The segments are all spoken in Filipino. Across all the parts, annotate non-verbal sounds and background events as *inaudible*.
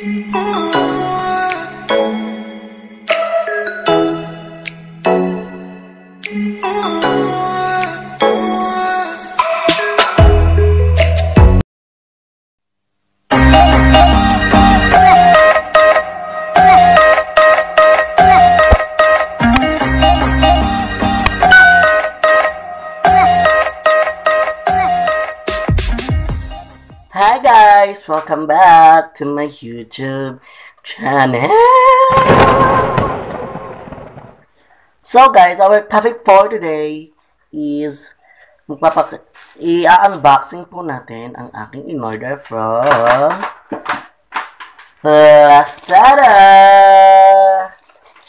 Oh. Welcome back to my YouTube channel! So guys, our topic for today is i-unboxing po natin ang aking in-order from Lazada!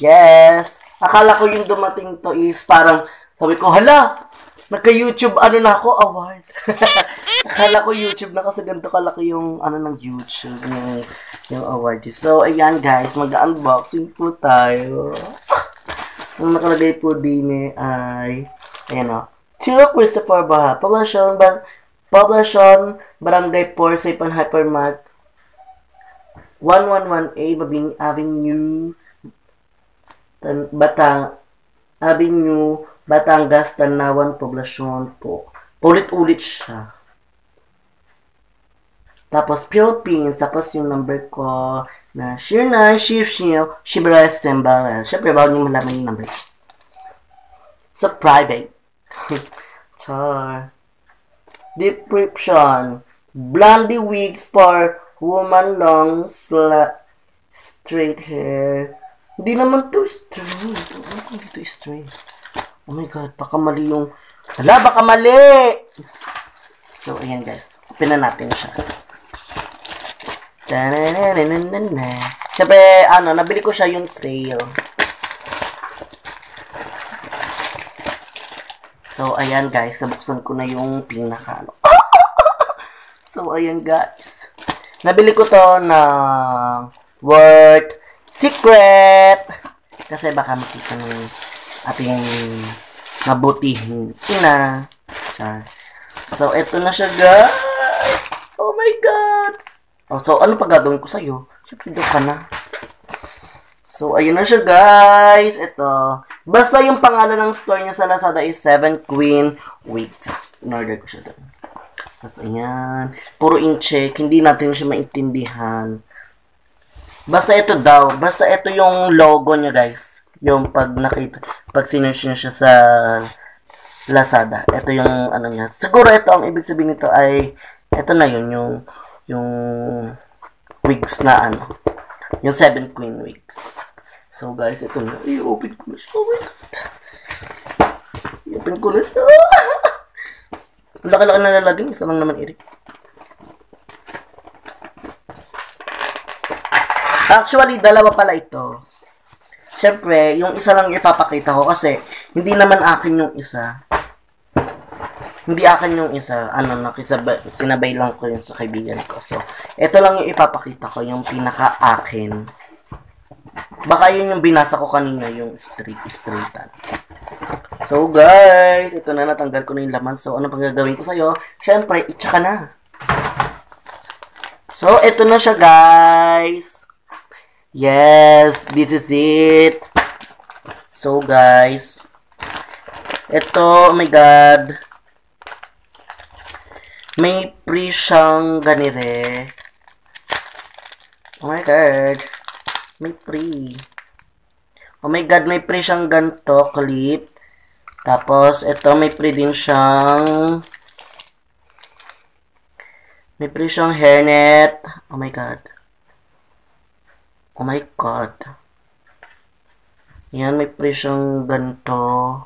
Yes! Akala ko yung dumating to is parang sabi ko, hala! Nagka-YouTube ano na ako, award. *laughs* Akala ko YouTube na kasi ganito kalaki yung ano ng YouTube, yung, yung award. So, ayan guys, mag-unboxing po tayo. Ang nakalagay po din eh, ay, ayan o, to Christopher Baha, Poblacion, ba, Poblacion, Barangay Porce, Pan Hypermat, 111A, Babing Avenue, Tan- Batang, Avenue, Batangas, Tanawan, Poblacion po. Ulit-ulit siya. Tapos Philippines, tapos yung number ko na Shir na, Shir Shil, Shibra Sembala. Siyempre, bawal niyo malaman yung number. So, private. *laughs* Char. Description. Blondie wigs for woman long, sla straight hair. Hindi naman to straight. Ano kung dito straight? Oh my God, baka mali yung... Hala, baka mali! So, ayan guys. Open na natin siya. Siyempre, ano, nabili ko siya yung sale. So, ayan guys. Nabuksan ko na yung pinaka, ano. *laughs* so, ayan guys. Nabili ko to ng worth secret. Kasi baka makita ng ating mabutihing ina. Char. So, eto na siya, guys. Oh so, ano pa gagawin ko sa'yo? Siyempre, doon ka na. So, ayun na siya, guys. Ito. Basta yung pangalan ng store niya sa Lazada is 7 Queen Wigs. In-order ko siya doon. Tapos, ayan. Puro in-check. Hindi natin siya maintindihan. Basta ito daw. Basta ito yung logo niya, guys. Yung pag nakita, pag sinerch niya siya sa Lazada. Ito yung ano niya. Siguro ito ang ibig sabihin nito ay ito na yun yung yung wigs na ano. Yung seven queen wigs. So guys, ito na. I-open ko na siya. Oh my God. I-open ko na siya. *laughs* Laki-laki na lalagyan. Isa lang naman, Eric. Actually, dalawa pala ito. Siyempre, yung isa lang ipapakita ko kasi hindi naman akin yung isa. Hindi akin yung isa. Ano, nakisabay, sinabay lang ko yun sa kaibigan ko. So, ito lang yung ipapakita ko, yung pinaka-akin. Baka yun yung binasa ko kanina, yung straight, straightan. So, guys, ito na natanggal ko na yung laman. So, ano pang gagawin ko sa'yo? Siyempre, itsaka na. So, ito na siya, guys. Yes, this is it. So, guys. Ito, oh my God. May free siyang ganire. Oh my God. May free. Oh my God, may free siyang ganto, clip. Tapos, ito, may free din siyang may free siyang hairnet. Oh my God. Oh my God. Yan, may free siyang ganito.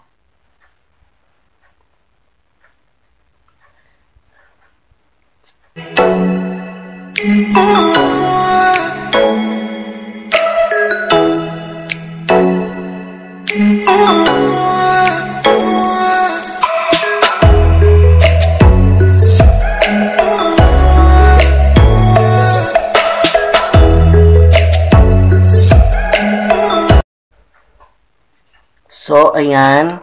So, ayan.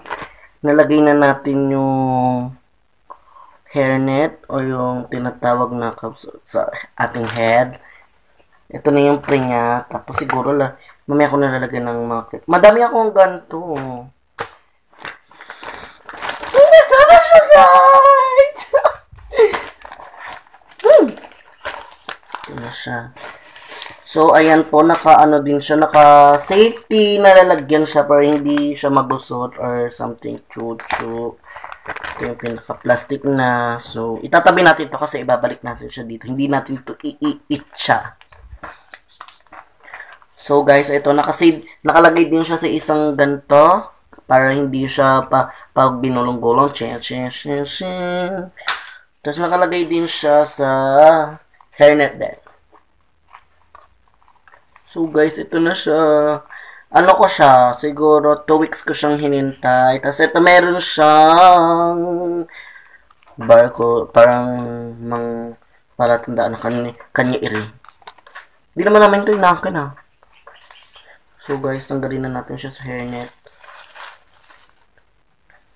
Nalagay na natin yung hairnet o yung tinatawag na caps sa ating head. Ito na yung pre niya. Tapos siguro la, mamaya ko nalalagyan ng mga clip. Madami akong ganito. Sumisa na siya, guys! *laughs* hmm. Ito na siya. So, ayan po, naka, ano din siya, naka safety, nalalagyan siya para hindi siya magusot or something, chu-chu. Ito yung pinaka-plastic na. So, itatabi natin to kasi ibabalik natin siya dito. Hindi natin to i-eat siya. So, guys, ito, nakasave, nakalagay din siya sa isang ganto para hindi siya pa, pag binulong-gulong. Chen, chen. Tapos, nakalagay din siya sa hairnet din. So guys, ito na siya. Ano ko siya? Siguro 2 weeks ko siyang hinintay. Tapos ito meron siyang barko, parang mang palatandaan na kanya, kanya iri. Hindi naman namin ito inakin ha. So guys, tanggalin na natin siya sa hairnet.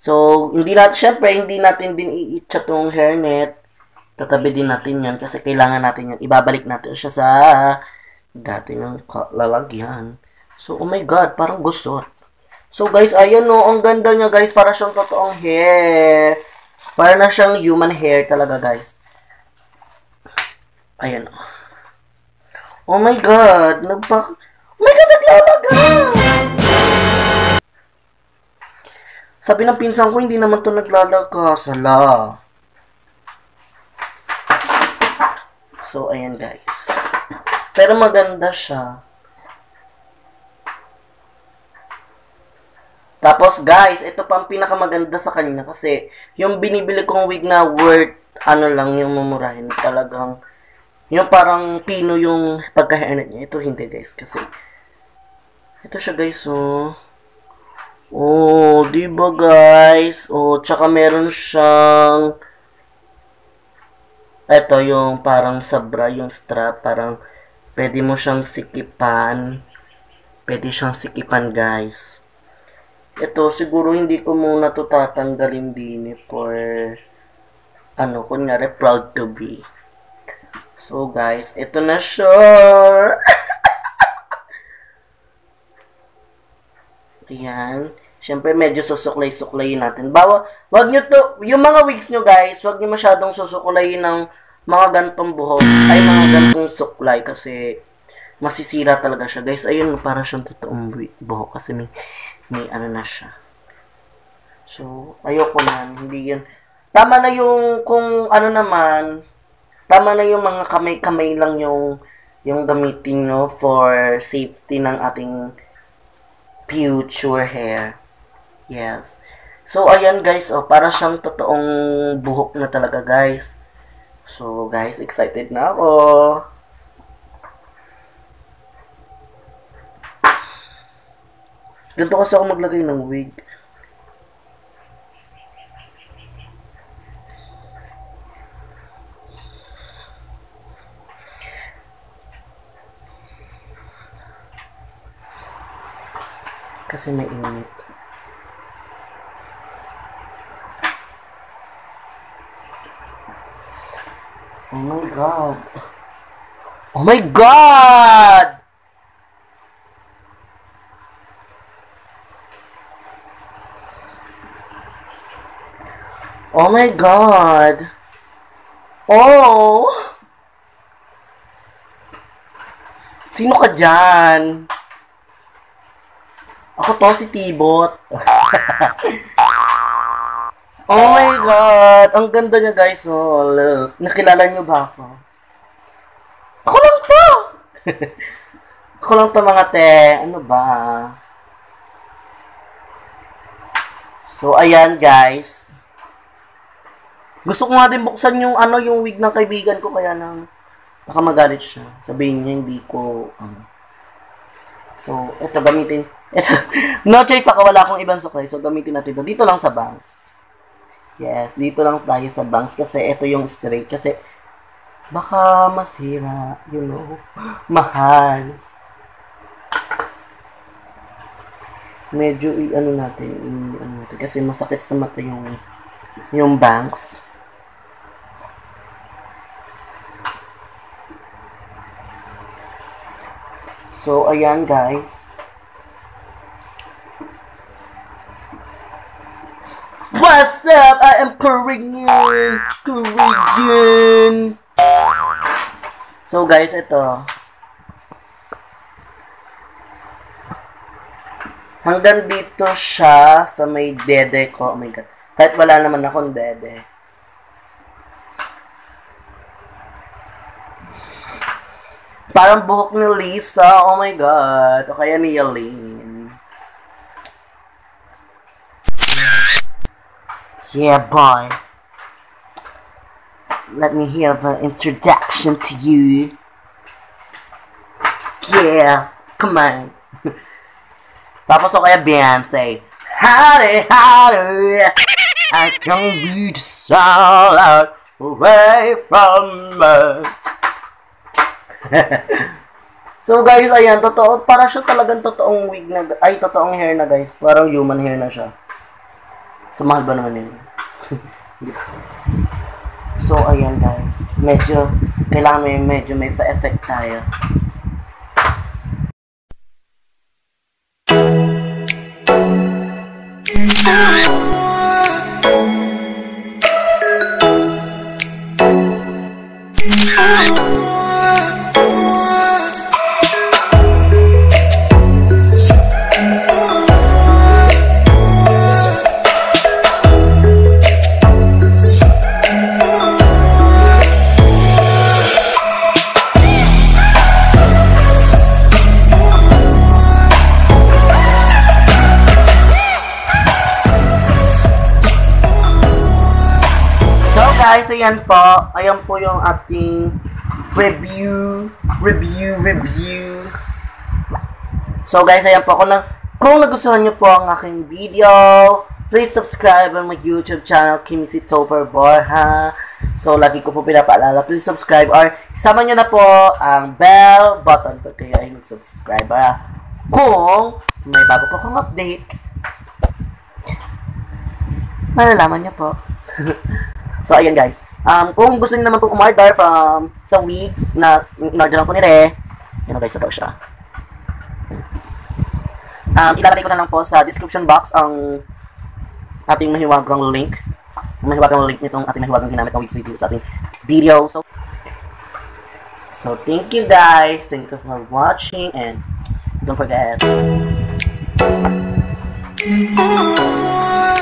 So, hindi natin, syempre, hindi natin din i-itcha tong hairnet. Tatabi din natin yan kasi kailangan natin yan. Ibabalik natin siya sa dati ng lalagyan. So, oh my God, parang gusto. So, guys, ayan no, ang ganda niya, guys. Para siyang totoong hair. Para na siyang human hair talaga, guys. Ayan o. Oh my God, nagpak... Oh my God, naglalaga! Sabi ng pinsan ko, hindi naman to naglalaka. Sala. So, ayan, guys. Pero maganda siya. Tapos guys, ito pa pinakamaganda sa kanya kasi yung binibili kong wig na worth ano lang yung mumurahin talagang yung parang pino yung pagkahainat niya. Ito hindi guys kasi ito siya guys oh. Oh, di ba guys? Oh, tsaka meron siyang ito yung parang sabra yung strap parang Pwede mo siyang sikipan. Pwede siyang sikipan, guys. Ito, siguro hindi ko muna to tatanggalin din for, ano, kunyari, proud to be. So, guys, ito na siya. *laughs* Ayan. Siyempre, medyo susuklay-suklayin natin. Bawa, wag nyo to, yung mga wigs nyo, guys, wag nyo masyadong susuklayin ng mga gantong buhok, ay mga gantong suklay kasi masisira talaga siya. Guys, ayun, para siyang totoong buhok kasi may, may ano na siya. So, ayoko na, hindi yan. Tama na yung, kung ano naman, tama na yung mga kamay-kamay lang yung, yung gamitin nyo for safety ng ating future hair. Yes. So, ayan guys, oh, para siyang totoong buhok na talaga guys. So, guys, excited na ako. Ganito kasi ako maglagay ng wig. Kasi may init. Oh my god. Oh my god! Oh my god. Oh! Sino ka dyan? Ako to si Tibot. *laughs* Oh my God! Ang ganda niya guys. Oh, look. Nakilala niyo ba ako? Ako lang to! *laughs* ako lang to mga te. Ano ba? So, ayan guys. Gusto ko nga din buksan yung ano yung wig ng kaibigan ko kaya nang baka magalit siya. Sabihin niya hindi ko ano. So, eto gamitin. *laughs* Eto, no choice ako wala akong ibang suklay. So, gamitin natin ito. Dito lang sa banks. Yes, dito lang tayo sa banks kasi ito yung straight kasi baka masira, you know, *gasps* mahal. Medyo i-ano natin, i-ano natin kasi masakit sa mata yung yung banks. So, ayan guys. What's up? I am Korean! Korean! So guys, ito. Hanggang dito siya sa may dede ko. Oh my God. Kahit wala naman akong dede. Parang buhok ni Lisa. Oh my God. O kaya ni Yaline. Yeah, boy. Let me have an introduction to you. Yeah. Come on. *laughs* Tapos o kaya Beyonce. Howdy, howdy. I can't be the solid away from me. *laughs* so guys, ayan, totoo, para siya talagang totoong wig na, ay, totoong hair na guys. Parang human hair na siya. So, mahal ba naman yun? *laughs* so, ayan guys. Medyo, kailangan may, medyo may effect tayo. So guys, ayan po. Ayan po yung ating review, review, review. So guys, ayan po. Kung, na, kung nagustuhan niyo po ang aking video, please subscribe on my YouTube channel, Kimisi Toper Borha. So, lagi ko po pinapaalala, please subscribe or isama nyo na po ang bell button pag kayo ay nag-subscribe. ah. Kung may bago po akong update, malalaman niyo po. *laughs* So, ayan guys. Um, kung gusto niyo naman po umorder from sa wigs na in-order ko ni Re, yun guys, ito siya. Um, ilalagay ko na lang po sa description box ang ating mahiwagang link. Ang mahiwagang link nitong ating mahiwagang ginamit na wigs review sa ating video. So, so thank you guys. Thank you for watching and don't forget. Oh.